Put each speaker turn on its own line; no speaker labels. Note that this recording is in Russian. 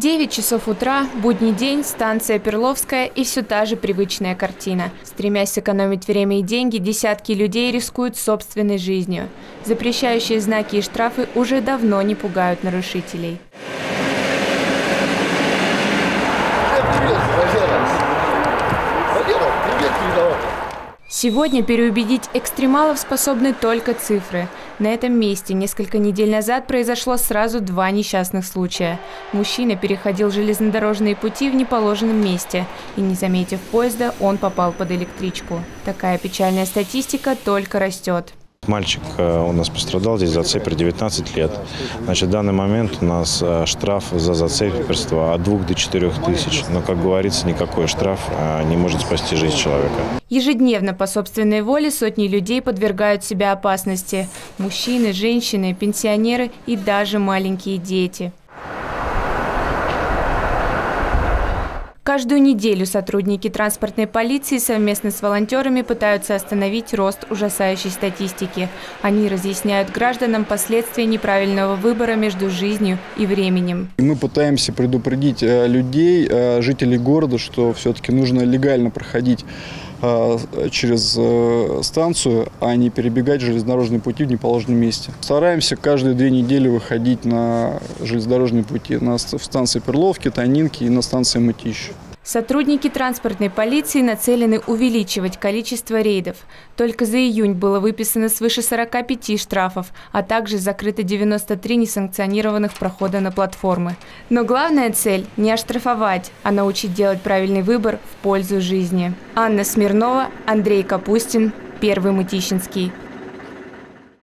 9 часов утра, будний день, станция Перловская и все та же привычная картина. Стремясь сэкономить время и деньги, десятки людей рискуют собственной жизнью. Запрещающие знаки и штрафы уже давно не пугают нарушителей. Сегодня переубедить экстремалов способны только цифры. На этом месте несколько недель назад произошло сразу два несчастных случая. Мужчина переходил железнодорожные пути в неположенном месте, и не заметив поезда, он попал под электричку. Такая печальная статистика только растет.
Мальчик э, у нас пострадал здесь за цепер 19 лет. Значит, в данный момент у нас э, штраф за зацеперство от 2 до 4 тысяч. Но, как говорится, никакой штраф э, не может спасти жизнь человека.
Ежедневно по собственной воле сотни людей подвергают себя опасности. Мужчины, женщины, пенсионеры и даже маленькие дети. Каждую неделю сотрудники транспортной полиции совместно с волонтерами пытаются остановить рост ужасающей статистики. Они разъясняют гражданам последствия неправильного выбора между жизнью и временем.
Мы пытаемся предупредить э, людей, э, жителей города, что все-таки нужно легально проходить через станцию, а не перебегать железнодорожные пути в неположенном месте. Стараемся каждые две недели выходить на железнодорожные пути на, станции Перловки, Танинки и на станции Мытищ.
Сотрудники транспортной полиции нацелены увеличивать количество рейдов. Только за июнь было выписано свыше 45 штрафов, а также закрыто 93 несанкционированных прохода на платформы. Но главная цель – не оштрафовать, а научить делать правильный выбор в пользу жизни. Анна Смирнова, Андрей Капустин, Первый Мытищинский.